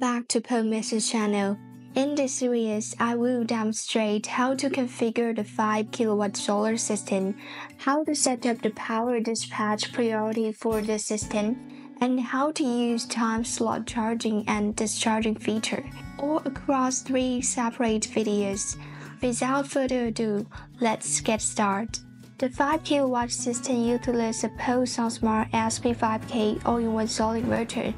back to Mrs. channel. In this series, I will demonstrate how to configure the 5 kilowatt solar system, how to set up the power dispatch priority for the system, and how to use time slot charging and discharging feature, all across three separate videos. Without further ado, let's get started. The 5 kilowatt system utilizes a POW-SunSmart SP5K all-in-one solar inverter.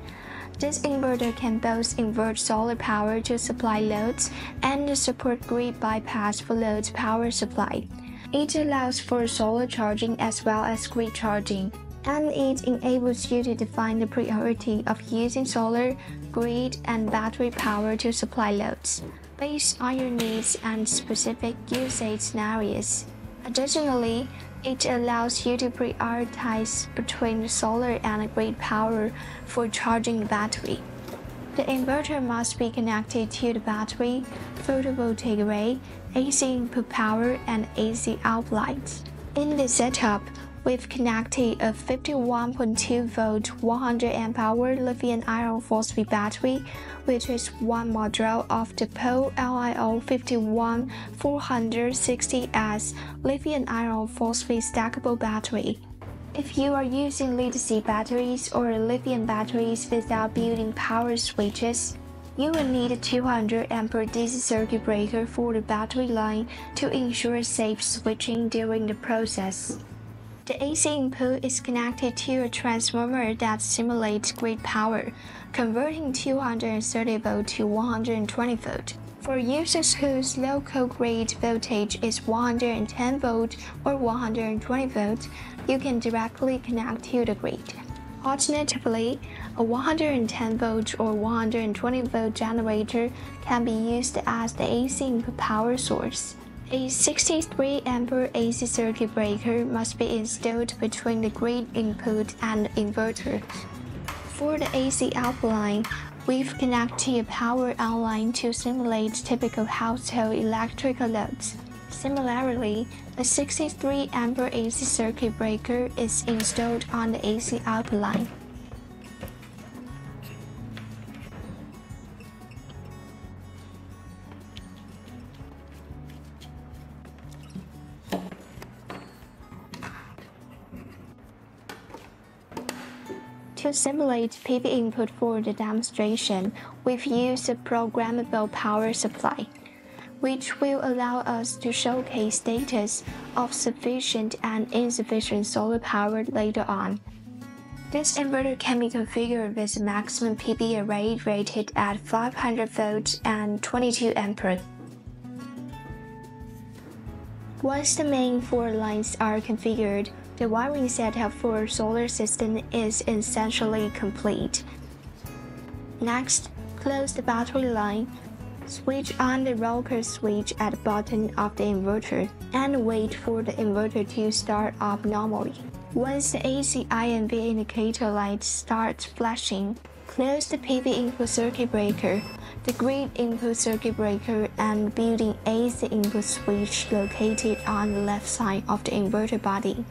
This inverter can both invert solar power to supply loads and support grid bypass for loads power supply. It allows for solar charging as well as grid charging, and it enables you to define the priority of using solar, grid, and battery power to supply loads, based on your needs and specific usage scenarios. Additionally, it allows you to prioritize between solar and grid power for charging the battery. The inverter must be connected to the battery, photovoltaic array, AC input power, and AC outlet. In the setup, We've connected a 51.2 volt 100 amp hour lithium iron phosphate battery, which is one module of the PO LIO 51460S lithium iron phosphate stackable battery. If you are using lead acid batteries or lithium batteries without built-in power switches, you will need a 200 ampere DC circuit breaker for the battery line to ensure safe switching during the process. The AC input is connected to a transformer that simulates grid power, converting 230 volt to 120 volt. For users whose local grid voltage is 110 volt or 120 volt, you can directly connect to the grid. Alternatively, a 110 volt or 120 volt generator can be used as the AC input power source. A 63 ampere AC circuit breaker must be installed between the grid input and inverter. For the AC output line, we've connected a power outline to simulate typical household electrical loads. Similarly, a 63 ampere AC circuit breaker is installed on the AC output To simulate PV input for the demonstration, we've used a programmable power supply, which will allow us to showcase status of sufficient and insufficient solar power later on. This inverter can be configured with a maximum PV array rated at 500 volts and 22 ampere. Once the main four lines are configured, the wiring setup for solar system is essentially complete. Next, close the battery line, switch on the rocker switch at the bottom of the inverter, and wait for the inverter to start up normally. Once the AC INV indicator light starts flashing, close the PV input circuit breaker, the grid input circuit breaker, and built-in AC input switch located on the left side of the inverter body.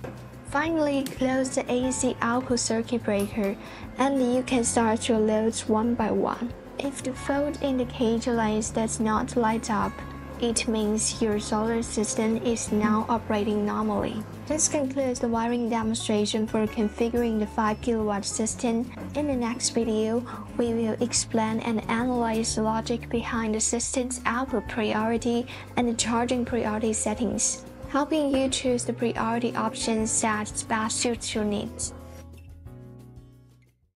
Finally, close the AC output circuit breaker and you can start your loads one by one. If the fault indicator light does not light up, it means your solar system is now operating normally. This concludes the wiring demonstration for configuring the 5 kilowatt system. In the next video, we will explain and analyze the logic behind the system's output priority and the charging priority settings helping you choose the priority options that best suits your needs.